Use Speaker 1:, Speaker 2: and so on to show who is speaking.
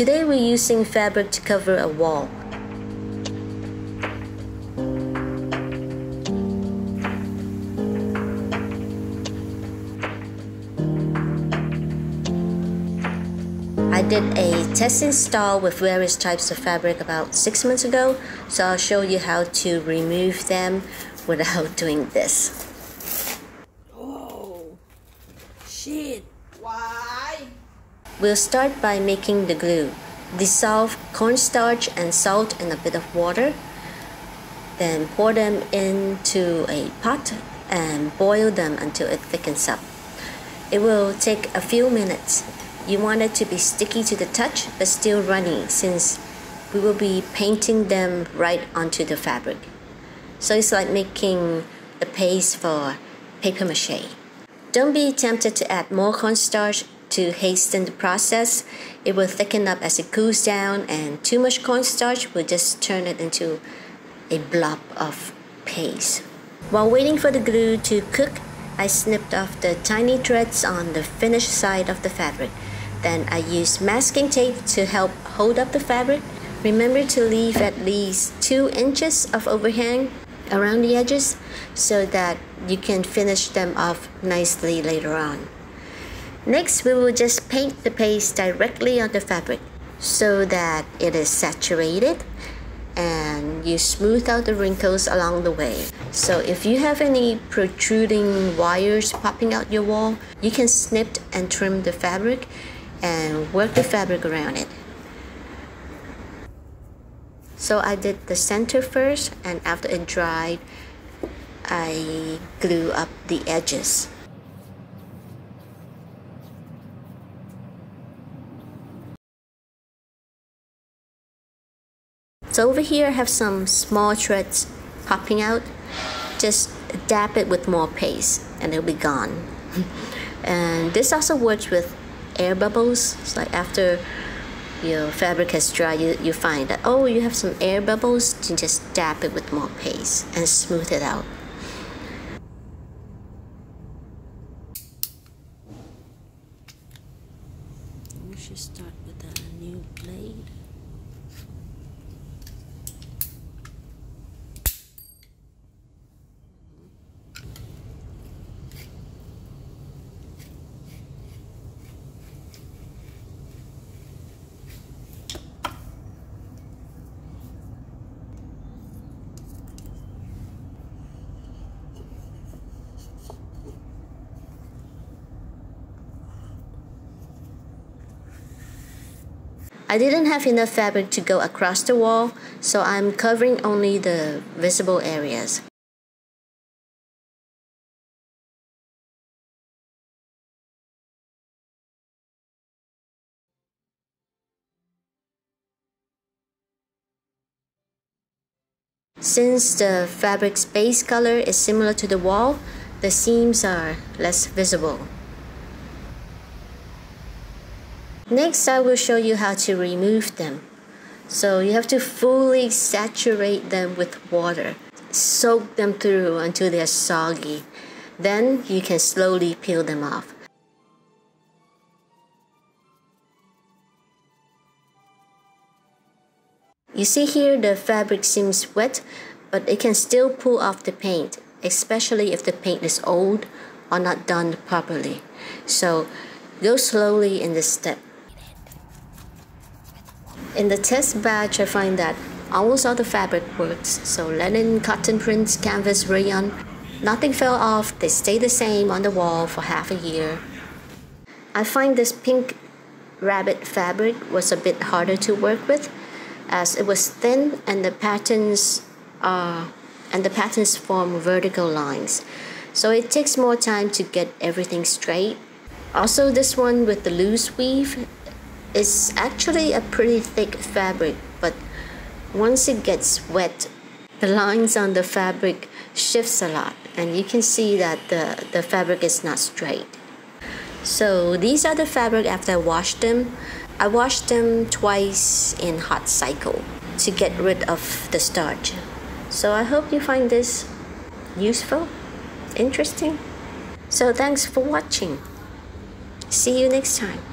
Speaker 1: Today we're using fabric to cover a wall. I did a test install with various types of fabric about six months ago, so I'll show you how to remove them without doing this.
Speaker 2: Oh, shit. Why?
Speaker 1: We'll start by making the glue. Dissolve cornstarch and salt in a bit of water. Then pour them into a pot and boil them until it thickens up. It will take a few minutes you want it to be sticky to the touch but still runny since we will be painting them right onto the fabric. So it's like making the paste for paper mache. Don't be tempted to add more cornstarch to hasten the process. It will thicken up as it cools down and too much cornstarch will just turn it into a blob of paste. While waiting for the glue to cook, I snipped off the tiny threads on the finished side of the fabric. Then I used masking tape to help hold up the fabric. Remember to leave at least 2 inches of overhang around the edges so that you can finish them off nicely later on. Next, we will just paint the paste directly on the fabric so that it is saturated and you smooth out the wrinkles along the way. So if you have any protruding wires popping out your wall, you can snip and trim the fabric and work the fabric around it. So I did the center first and after it dried, I glue up the edges. So over here I have some small threads popping out. Just dab it with more paste and it'll be gone. and this also works with air bubbles. It's like after your fabric has dried, you, you find that, oh, you have some air bubbles, you just dab it with more paste and smooth it out.
Speaker 2: We should start with a new blade.
Speaker 1: I didn't have enough fabric to go across the wall, so I'm covering only the visible areas. Since the fabric's base color is similar to the wall, the seams are less visible. Next, I will show you how to remove them. So you have to fully saturate them with water. Soak them through until they're soggy. Then you can slowly peel them off. You see here the fabric seems wet, but it can still pull off the paint, especially if the paint is old or not done properly. So go slowly in this step. In the test batch, I find that almost all the fabric works. So linen, cotton prints, canvas, rayon, nothing fell off. They stay the same on the wall for half a year. I find this pink rabbit fabric was a bit harder to work with as it was thin and the patterns are and the patterns form vertical lines. So it takes more time to get everything straight. Also this one with the loose weave it's actually a pretty thick fabric, but once it gets wet, the lines on the fabric shifts a lot and you can see that the, the fabric is not straight. So these are the fabric after I washed them. I washed them twice in hot cycle to get rid of the starch. So I hope you find this useful, interesting. So thanks for watching. See you next time.